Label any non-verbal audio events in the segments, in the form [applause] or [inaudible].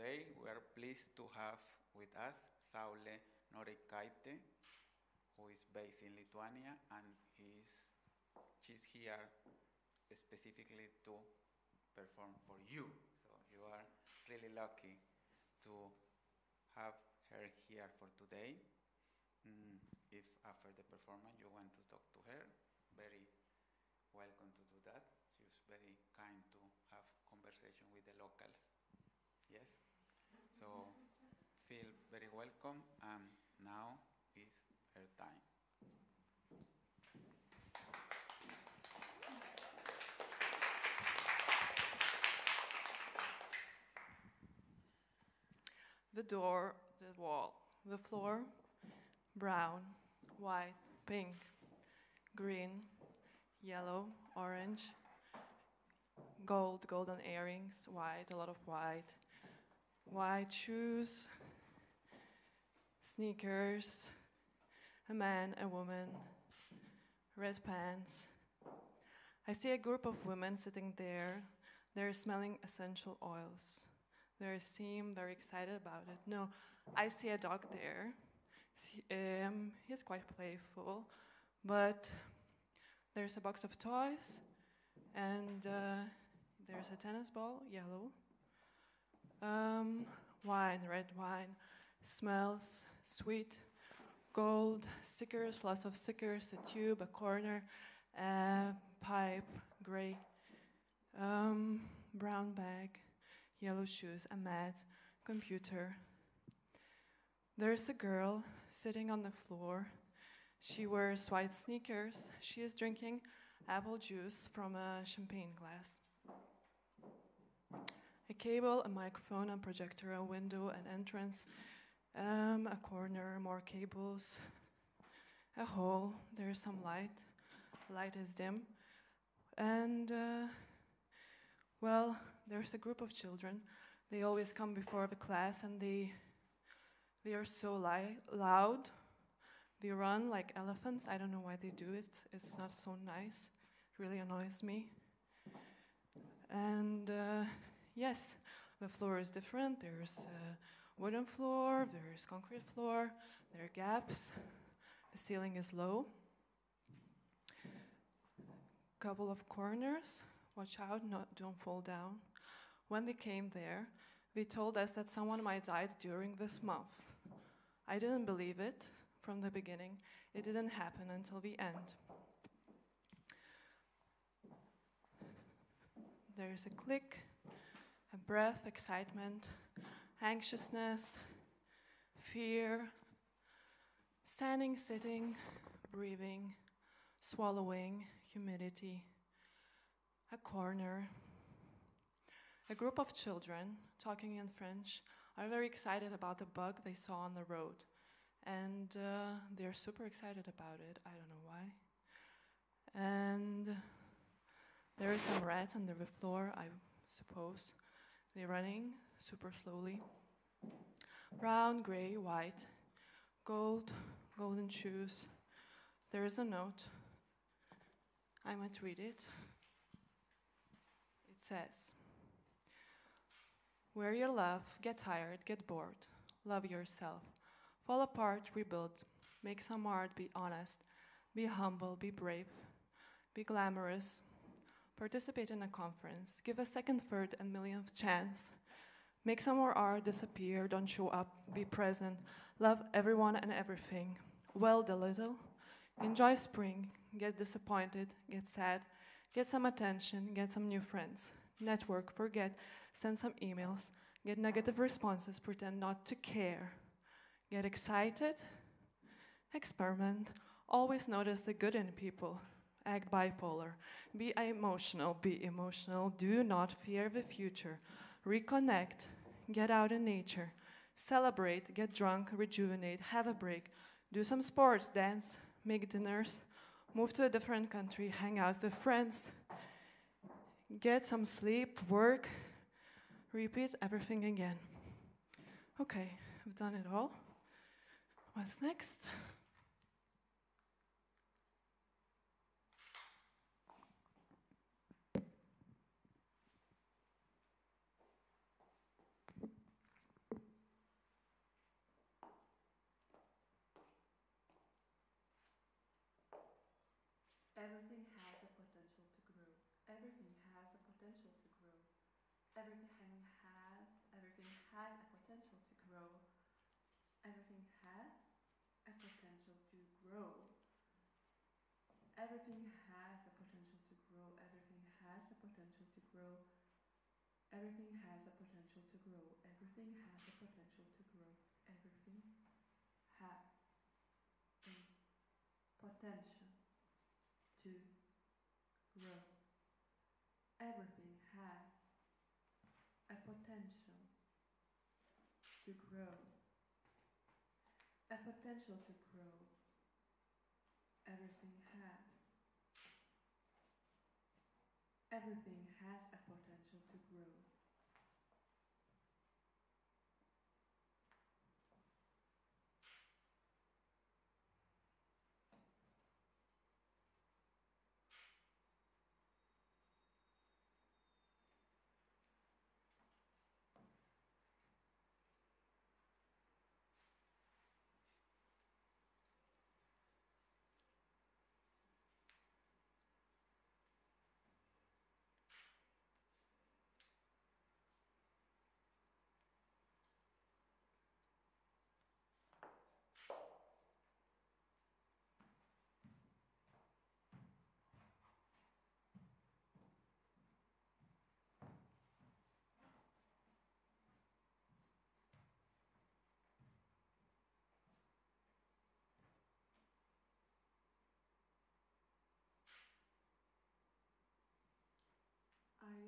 today we are pleased to have with us Saule Noreikaite, who is based in Lithuania, and he's, she's here specifically to perform for you. So you are really lucky to have her here for today. Mm, if after the performance you want to talk to her, very welcome to do that. She's very kind to have conversation with the locals. Yes? So feel very welcome and now is her time. The door, the wall, the floor, brown, white, pink, green, yellow, orange, gold, golden earrings, white, a lot of white, white shoes, sneakers, a man, a woman, red pants. I see a group of women sitting there. They're smelling essential oils. They seem very excited about it. No, I see a dog there. Um, he's quite playful, but there's a box of toys, and uh, there's a tennis ball, yellow. Um, wine, red wine, smells sweet, gold, stickers, lots of stickers, a tube, a corner, a pipe, gray, um, brown bag, yellow shoes, a mat, computer. There's a girl sitting on the floor. She wears white sneakers. She is drinking apple juice from a champagne glass. A cable, a microphone, a projector, a window, an entrance, um, a corner, more cables, a hole. There's some light. Light is dim. And, uh, well, there's a group of children. They always come before the class and they, they are so li- loud. They run like elephants. I don't know why they do it. It's not so nice. It really annoys me. And uh, yes, the floor is different. There's uh, wooden floor, there's concrete floor, there are gaps. The ceiling is low. Couple of corners. Watch out, not, don't fall down. When they came there, they told us that someone might die during this month. I didn't believe it from the beginning. It didn't happen until the end. There's a click, a breath, excitement, anxiousness, fear, standing, sitting, breathing, swallowing, humidity, a corner. A group of children, talking in French, are very excited about the bug they saw on the road. And uh, they're super excited about it. I don't know why. And there is some rats under the floor, I suppose. They're running super slowly. Brown, gray, white, gold, golden shoes. There is a note. I might read it. It says, Wear your love, get tired, get bored, love yourself, fall apart, rebuild, make some art, be honest, be humble, be brave, be glamorous, participate in a conference, give a second, third, and millionth chance. Make some more art disappear, don't show up, be present, love everyone and everything. Weld a little, enjoy spring, get disappointed, get sad, get some attention, get some new friends. Network, forget, send some emails, get negative responses, pretend not to care. Get excited, experiment, always notice the good in people. Act bipolar, be emotional, be emotional, do not fear the future. Reconnect, get out in nature, celebrate, get drunk, rejuvenate, have a break, do some sports, dance, make dinners, move to a different country, hang out with friends, get some sleep, work, repeat everything again. Okay, I've done it all. What's next? Everything has the potential to grow. Everything has the potential to grow. Everything has, everything has a potential to grow. Everything has a potential to grow. Everything has a potential to grow. Everything has a potential to grow. Everything has a potential to grow. Everything has a potential to grow. Everything has a potential. To grow. A potential to grow. Everything has. Everything has a potential to grow.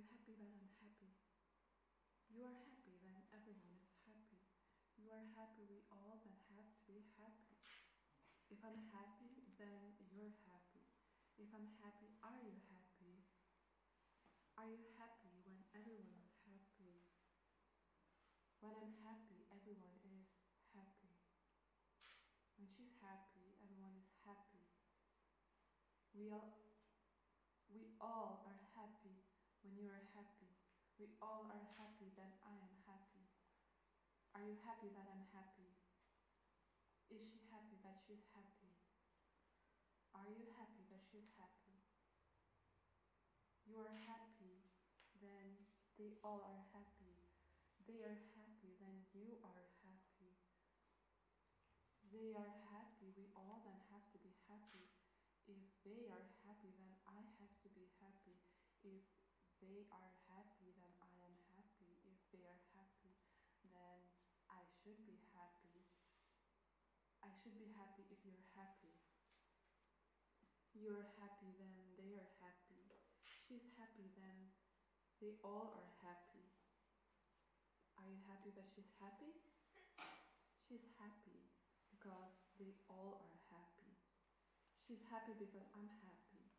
Are happy when I'm happy? You are happy when everyone is happy. You are happy, we all then have to be happy. If I'm happy, then you're happy. If I'm happy, are you happy? Are you happy when everyone is happy? When I'm happy, everyone is happy. When she's happy, everyone is happy. We all, we all are you are happy. We all are happy that I am happy. Are you happy that I'm happy? Is she happy that she's happy? Are you happy that she's happy? You are happy, then they all are happy. They are happy, then you are happy. They are happy, we all then have to be happy. If they are happy, then I have to be happy. If they are happy, then I am happy. If they are happy, then I should be happy. I should be happy if you're happy. You're happy, then they are happy. She's happy, then they all are happy. Are you happy that she's happy? She's happy because they all are happy. She's happy because I'm happy.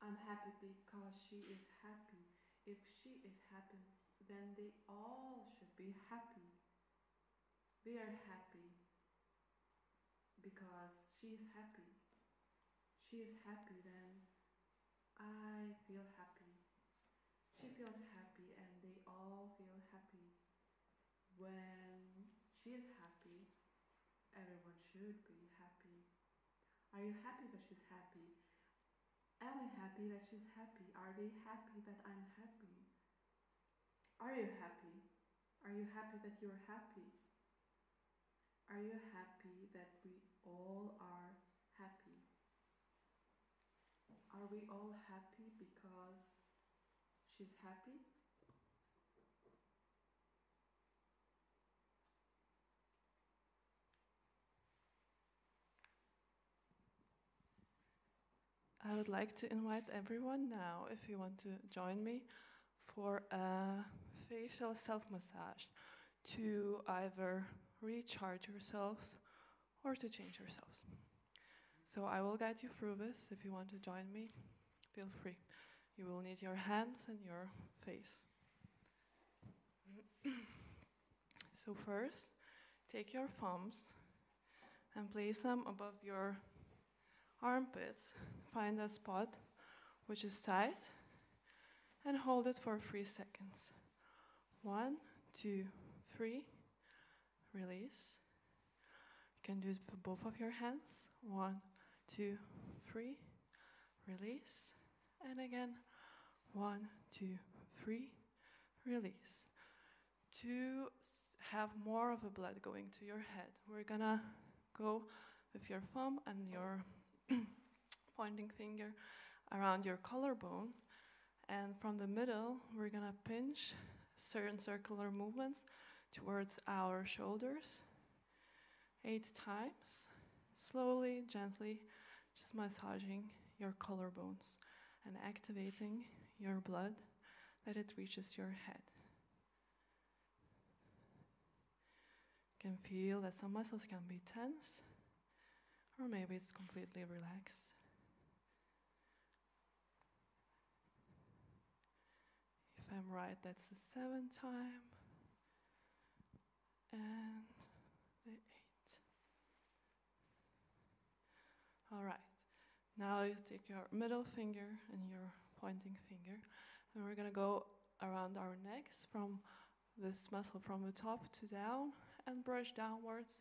I'm happy because she is happy. If she is happy, then they all should be happy. We are happy because she is happy. She is happy, then I feel happy. She feels happy, and they all feel happy. When she is happy, everyone should be happy. Are you happy that she's happy? Am I happy that she's happy? Are they happy that I'm happy? Are you happy? Are you happy that you're happy? Are you happy that we all are happy? Are we all happy because she's happy? I would like to invite everyone now, if you want to join me, for a facial self massage to either recharge yourselves or to change yourselves. So I will guide you through this. If you want to join me, feel free. You will need your hands and your face. [clears throat] so, first, take your thumbs and place them above your armpits. Find a spot which is tight and hold it for three seconds. One, two, three. Release. You can do it for both of your hands. One, two, three. Release. And again. One, two, three. release. To have more of the blood going to your head, we're gonna go with your thumb and your [clears throat] pointing finger around your collarbone. And from the middle, we're gonna pinch certain circular movements towards our shoulders eight times, slowly, gently, just massaging your collarbones and activating your blood that it reaches your head. You can feel that some muscles can be tense, or maybe it's completely relaxed. If I'm right, that's the seventh time and the eight. All right. Now you take your middle finger and your pointing finger, and we're gonna go around our necks from this muscle from the top to down and brush downwards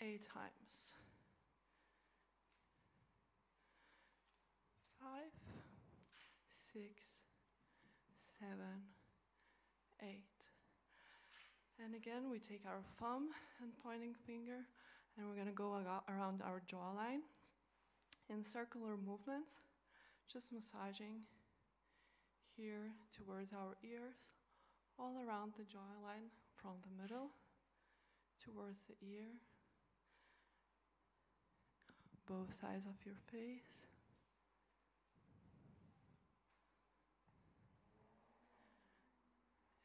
eight times. Five, six, seven, eight. And again, we take our thumb and pointing finger, and we're gonna go around our jawline in circular movements, just massaging here towards our ears, all around the jawline from the middle towards the ear, both sides of your face.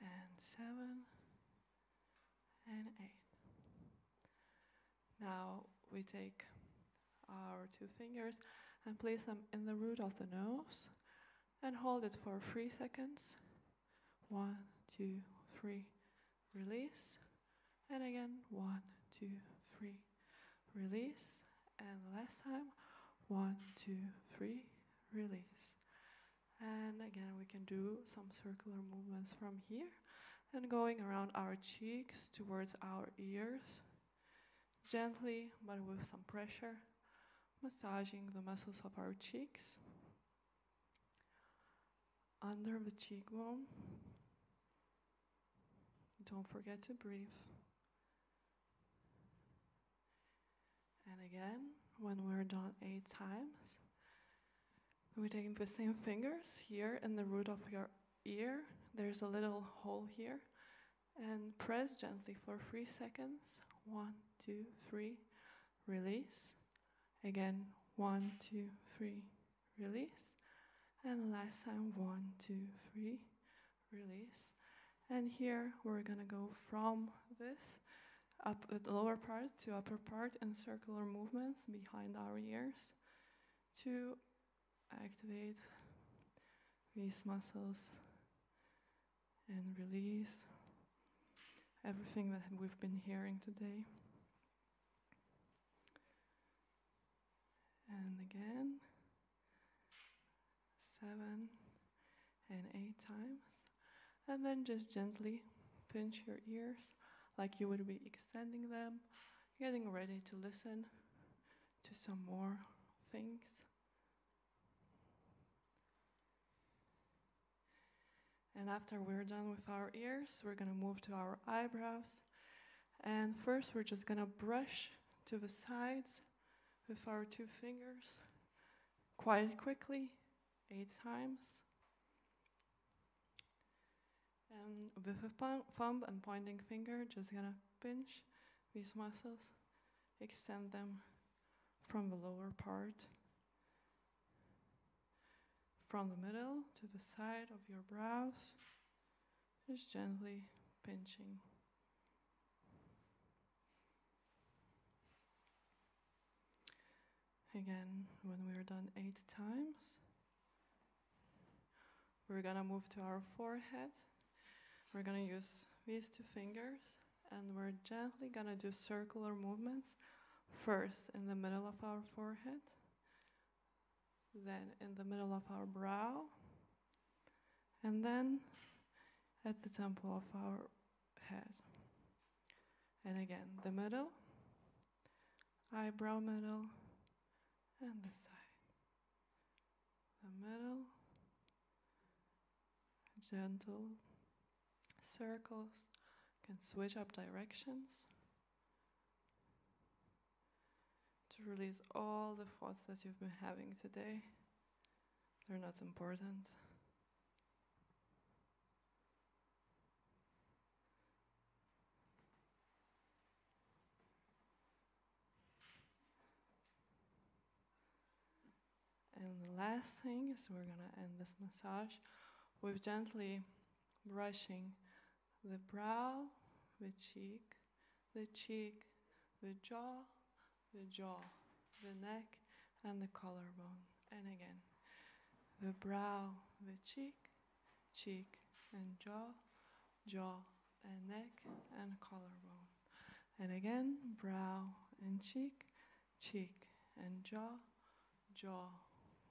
And seven and eight. Now we take our two fingers and place them in the root of the nose and hold it for three seconds. One, two, three, release. And again, one, two, three, release. And last time, one, two, three, release. And again, we can do some circular movements from here and going around our cheeks towards our ears, gently but with some pressure, massaging the muscles of our cheeks, under the cheekbone. Don't forget to breathe. And again, when we're done eight times, we take the same fingers here in the root of your ear. There's a little hole here. And press gently for three seconds. One, two, three. Release. Again, one, two, three. Release. And last time, one, two, three. Release. And here we're gonna go from this up uh, the lower part to upper part in circular movements behind our ears to activate these muscles and release everything that we've been hearing today. And again, seven and eight times. And then just gently pinch your ears like you would be extending them, getting ready to listen to some more things. And after we're done with our ears, we're going to move to our eyebrows. And first, we're just going to brush to the sides with our two fingers quite quickly, eight times. And with a thumb, and pointing finger, just to pinch these muscles, extend them from the lower part from the middle to the side of your brows, just gently pinching. Again, when we're done eight times, we're gonna move to our forehead. We're gonna use these two fingers and we're gently gonna do circular movements first in the middle of our forehead then in the middle of our brow, and then at the temple of our head. And again, the middle, eyebrow middle, and the side. The middle, gentle circles. Can switch up directions to release all the thoughts that you've been having today. They're not important. And the last thing is we're to end this massage with gently brushing the brow, the cheek, the cheek, the jaw, the jaw, the neck, and the collarbone. And again, the brow, the cheek, cheek, and jaw, jaw, and neck, and collarbone. And again, brow and cheek, cheek, and jaw, jaw,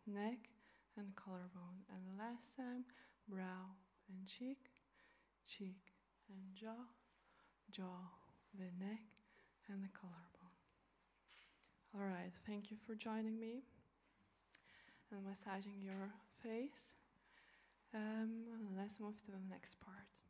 neck, and collarbone. And the last time, brow and cheek, cheek, and jaw, jaw, the neck, and the collarbone. All right, thank you for joining me and massaging your face. Um, let's move to the next part.